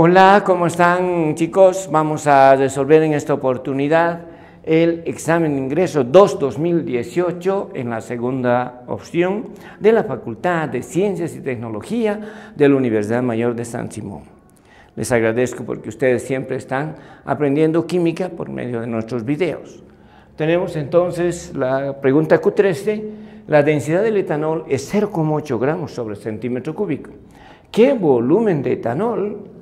Hola, ¿cómo están chicos? Vamos a resolver en esta oportunidad el examen de ingreso 2-2018 en la segunda opción de la Facultad de Ciencias y Tecnología de la Universidad Mayor de San Simón. Les agradezco porque ustedes siempre están aprendiendo química por medio de nuestros videos. Tenemos entonces la pregunta Q13. La densidad del etanol es 0,8 gramos sobre centímetro cúbico. ¿Qué volumen de etanol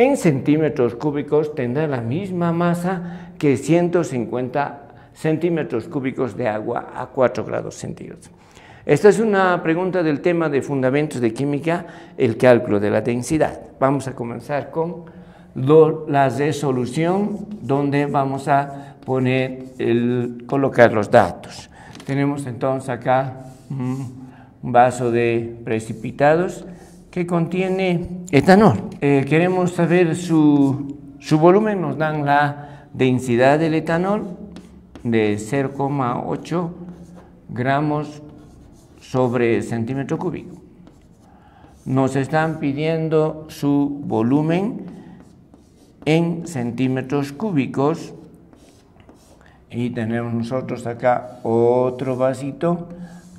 en centímetros cúbicos tendrá la misma masa que 150 centímetros cúbicos de agua a 4 grados centígrados. Esta es una pregunta del tema de fundamentos de química, el cálculo de la densidad. Vamos a comenzar con la resolución, donde vamos a poner colocar los datos. Tenemos entonces acá un vaso de precipitados que contiene etanol. Eh, queremos saber su, su volumen, nos dan la densidad del etanol de 0,8 gramos sobre centímetro cúbico. Nos están pidiendo su volumen en centímetros cúbicos y tenemos nosotros acá otro vasito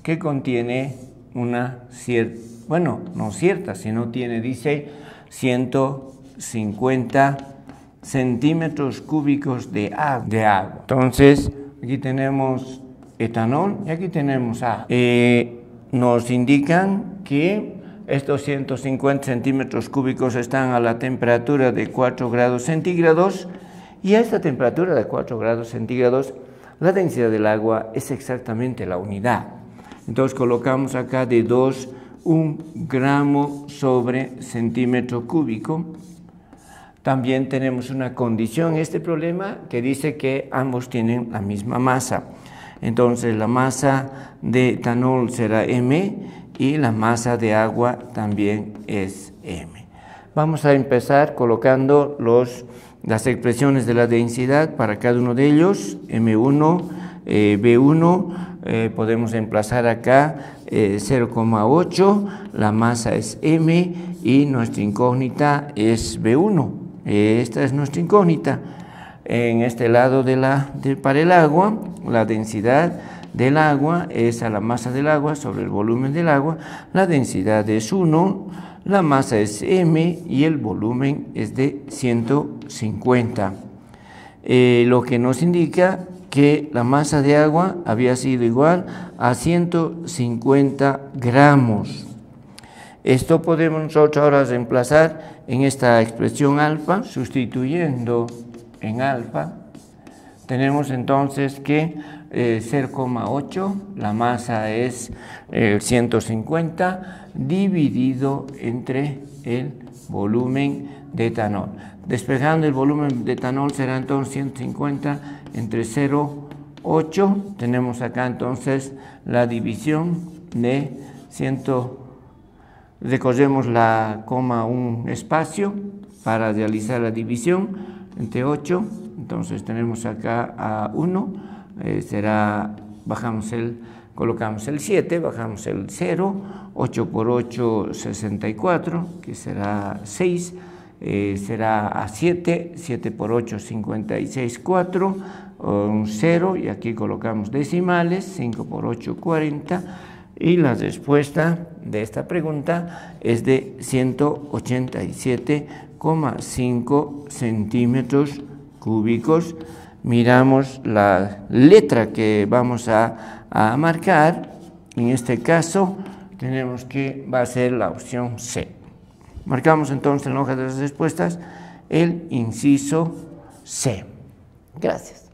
que contiene una cierta bueno, no cierta, sino tiene, dice, 150 centímetros cúbicos de, agua. Entonces, aquí tenemos etanol y aquí tenemos agua. Eh, nos indican que estos 150 centímetros cúbicos están a la temperatura de 4 grados centígrados y a esta temperatura de 4 grados centígrados la densidad del agua es exactamente la unidad. Entonces colocamos acá de 2 un gramo sobre centímetro cúbico. También tenemos una condición este problema que dice que ambos tienen la misma masa. Entonces la masa de etanol será M y la masa de agua también es M. Vamos a empezar colocando los, las expresiones de la densidad para cada uno de ellos. M1, eh, B1, eh, podemos emplazar acá 0,8, eh, la masa es M y nuestra incógnita es B1. Esta es nuestra incógnita. En este lado de la, para el agua, la densidad del agua es a la masa del agua sobre el volumen del agua. La densidad es 1, la masa es M y el volumen es de 150. Eh, lo que nos indica que la masa de agua había sido igual a 150 gramos. Esto podemos nosotros ahora reemplazar en esta expresión alfa, sustituyendo en alfa, tenemos entonces que 0,8, eh, la masa es 150 eh, dividido entre el volumen de etanol. Despejando el volumen de etanol será entonces 150 entre 0,8. Tenemos acá entonces la división de 100. Recorremos la coma un espacio para realizar la división entre 8. Entonces tenemos acá a 1. Eh, será, bajamos el, colocamos el 7, bajamos el 0. 8 por 8, 64, que será 6 eh, será a 7, 7 por 8, 56, 4, un 0 y aquí colocamos decimales, 5 por 8, 40 y la respuesta de esta pregunta es de 187,5 centímetros cúbicos. Miramos la letra que vamos a, marcar, en este caso tenemos que va a ser la opción C. Marcamos entonces en la hoja de las respuestas el inciso C. Gracias.